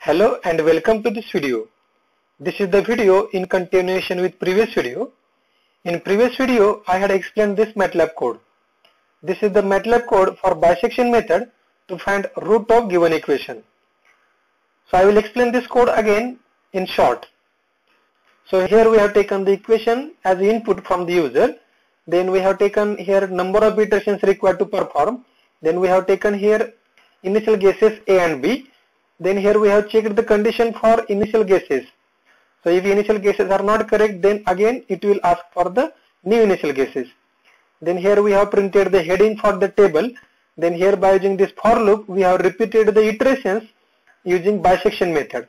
Hello and welcome to this video. This is the video in continuation with previous video. In previous video I had explained this MATLAB code. This is the MATLAB code for bisection method to find root of given equation. So I will explain this code again in short. So here we have taken the equation as input from the user. Then we have taken here number of iterations required to perform. Then we have taken here initial guesses A and B. Then here we have checked the condition for initial guesses. So if initial guesses are not correct then again it will ask for the new initial guesses. Then here we have printed the heading for the table. Then here by using this for loop we have repeated the iterations using bisection method.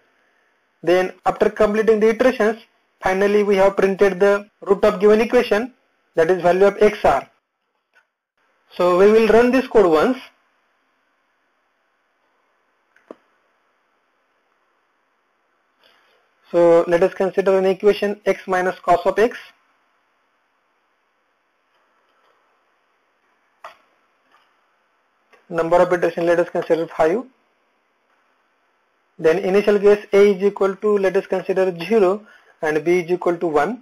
Then after completing the iterations finally we have printed the root of given equation that is value of xr. So we will run this code once So let us consider an equation x minus cos of x. Number of iteration let us consider 5. Then initial guess a is equal to let us consider 0 and b is equal to 1.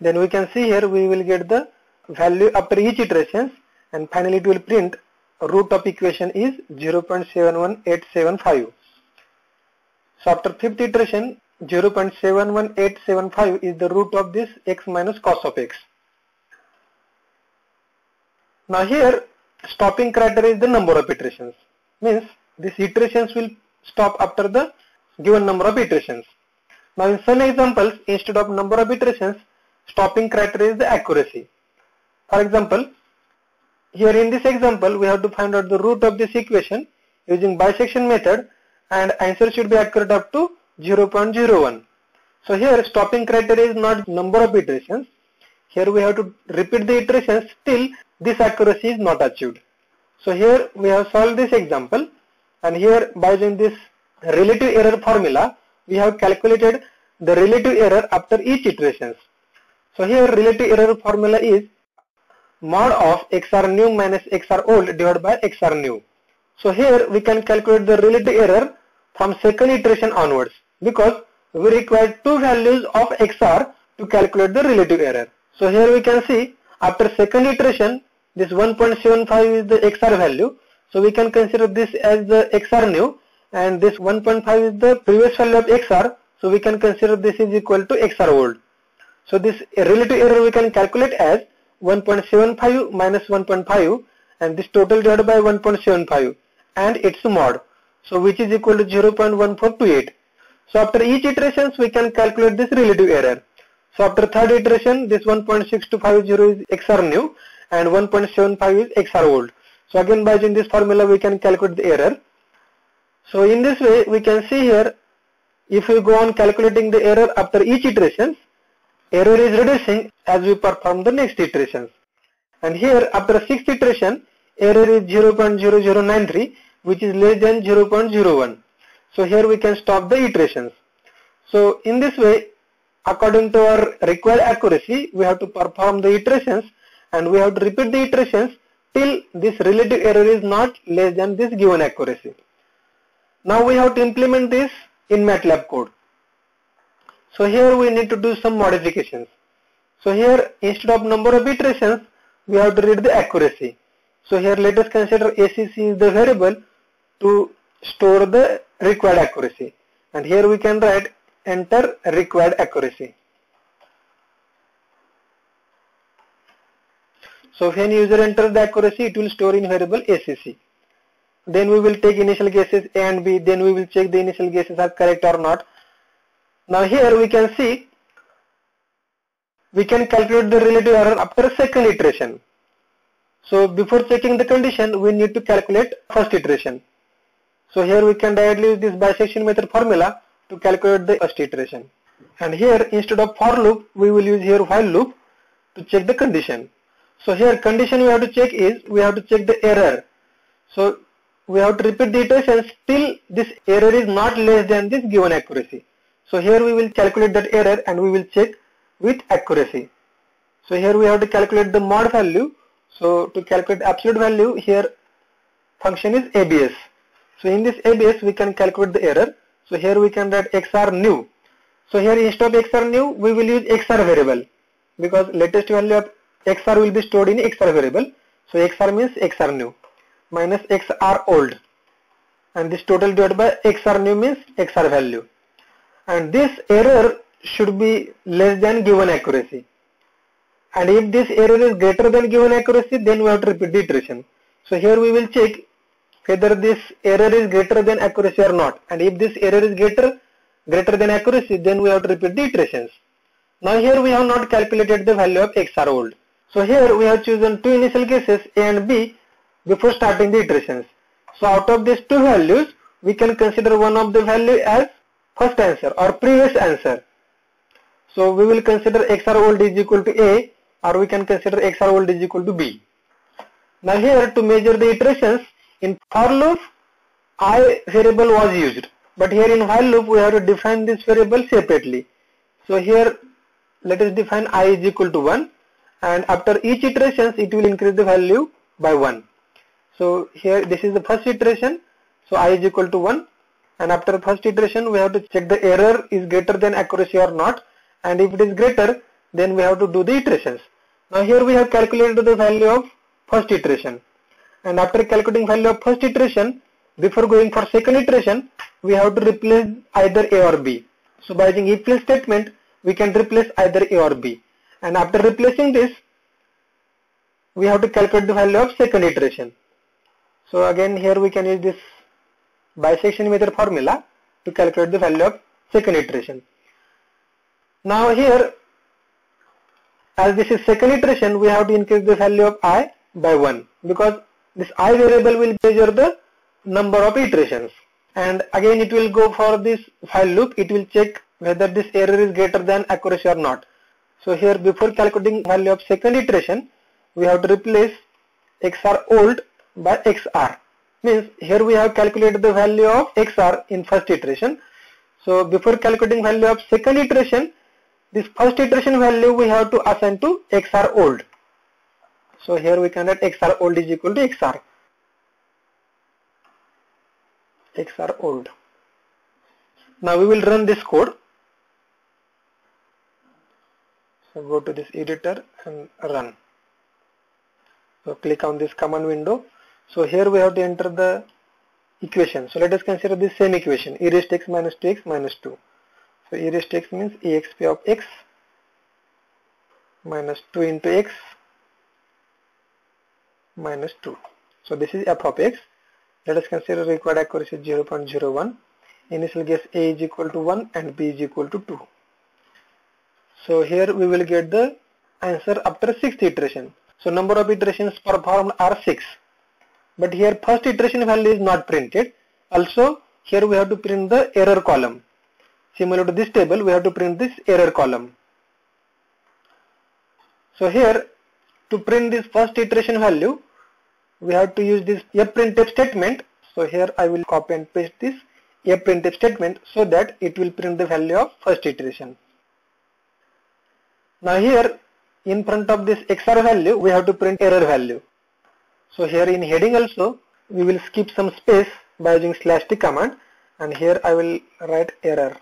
Then we can see here we will get the value after each iteration and finally it will print root of equation is 0.71875. So after fifth iteration 0.71875 is the root of this x minus cos of x. Now here stopping criteria is the number of iterations. Means these iterations will stop after the given number of iterations. Now in some examples instead of number of iterations stopping criteria is the accuracy. For example here in this example we have to find out the root of this equation using bisection method and answer should be accurate up to 0.01. So here stopping criteria is not number of iterations. Here we have to repeat the iterations till this accuracy is not achieved. So here we have solved this example and here by using this relative error formula we have calculated the relative error after each iterations. So here relative error formula is mod of xr new minus xr old divided by xr new. So here we can calculate the relative error from second iteration onwards because we require two values of xr to calculate the relative error. So here we can see after second iteration this 1.75 is the xr value. So we can consider this as the xr new and this 1.5 is the previous value of xr. So we can consider this is equal to xr old. So this relative error we can calculate as 1.75 minus 1.5 and this total divided by 1.75 and its mod. So which is equal to 0.1428. So after each iterations we can calculate this relative error. So after third iteration this 1.6250 is XR new and 1.75 is XR old. So again by using this formula we can calculate the error. So in this way we can see here if we go on calculating the error after each iterations error is reducing as we perform the next iterations. And here after sixth iteration error is 0.0093 which is less than 0.01. So here we can stop the iterations. So in this way according to our required accuracy we have to perform the iterations and we have to repeat the iterations till this relative error is not less than this given accuracy. Now we have to implement this in MATLAB code. So here we need to do some modifications. So here instead of number of iterations we have to read the accuracy. So here let us consider ACC is the variable to store the required accuracy and here we can write enter required accuracy. So when user enters the accuracy it will store in variable ACC. Then we will take initial guesses A and B then we will check the initial guesses are correct or not. Now here we can see we can calculate the relative error after second iteration. So before checking the condition we need to calculate first iteration. So here we can directly use this bisection method formula to calculate the first iteration. And here instead of for loop we will use here while loop to check the condition. So here condition we have to check is we have to check the error. So we have to repeat the iteration till this error is not less than this given accuracy. So here we will calculate that error and we will check with accuracy. So here we have to calculate the mod value. So to calculate absolute value here function is ABS. So in this ABS we can calculate the error. So here we can write XR new. So here instead of XR new we will use XR variable because latest value of XR will be stored in XR variable. So XR means XR new minus XR old and this total divided by XR new means XR value and this error should be less than given accuracy and if this error is greater than given accuracy then we have to repeat the iteration. So here we will check whether this error is greater than accuracy or not and if this error is greater greater than accuracy then we have to repeat the iterations. Now here we have not calculated the value of XR old. So here we have chosen two initial guesses A and B before starting the iterations. So out of these two values we can consider one of the value as first answer or previous answer. So we will consider XR old is equal to A or we can consider XR old is equal to B. Now here to measure the iterations in for loop I variable was used but here in while loop we have to define this variable separately. So here let us define i is equal to 1 and after each iterations it will increase the value by 1. So here this is the first iteration so i is equal to 1 and after first iteration we have to check the error is greater than accuracy or not and if it is greater then we have to do the iterations. Now here we have calculated the value of first iteration and after calculating value of first iteration before going for second iteration we have to replace either A or B. So by using if else statement we can replace either A or B and after replacing this we have to calculate the value of second iteration. So again here we can use this bisection method formula to calculate the value of second iteration. Now here as this is second iteration we have to increase the value of i by 1 because this i variable will measure the number of iterations and again it will go for this while loop it will check whether this error is greater than accuracy or not. So here before calculating value of second iteration we have to replace xr old by xr means here we have calculated the value of xr in first iteration. So before calculating value of second iteration this first iteration value we have to assign to xr old. So here we can write xr old is equal to xr. xr old. Now we will run this code. So go to this editor and run. So click on this command window. So here we have to enter the equation. So let us consider this same equation e raised to x minus 2x minus 2. So e raised to x means exp of x minus 2 into x minus 2. So this is f of x. Let us consider required accuracy 0.01. Initial guess a is equal to 1 and b is equal to 2. So here we will get the answer after 6th iteration. So number of iterations performed are 6. But here first iteration value is not printed. Also here we have to print the error column. Similar to this table we have to print this error column. So here to print this first iteration value we have to use this fprintf statement. So here I will copy and paste this fprintf statement so that it will print the value of first iteration. Now here in front of this xr value we have to print error value. So here in heading also we will skip some space by using slash t command and here I will write error.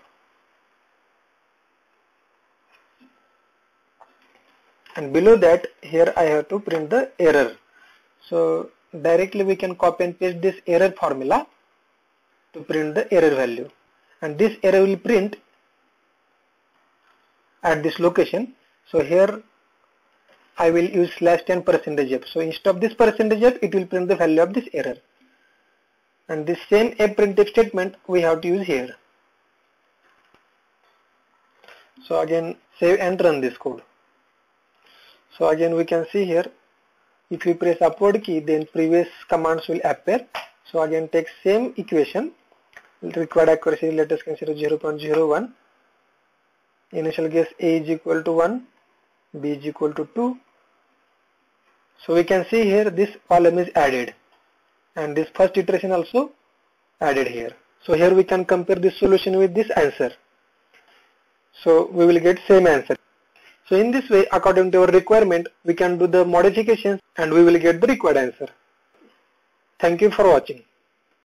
And below that here I have to print the error. So directly we can copy and paste this error formula to print the error value and this error will print at this location. So here I will use slash 10 percentage f. So instead of this percentage f it will print the value of this error and this same fprintf statement we have to use here. So again save and run this code. So again we can see here if you press upward key then previous commands will appear. So again take same equation. Required accuracy let us consider 0.01 initial guess a is equal to 1 b is equal to 2 so we can see here this column is added. And this first iteration also added here. So here we can compare this solution with this answer. So we will get same answer so in this way, according to our requirement, we can do the modifications and we will get the required answer. Thank you for watching.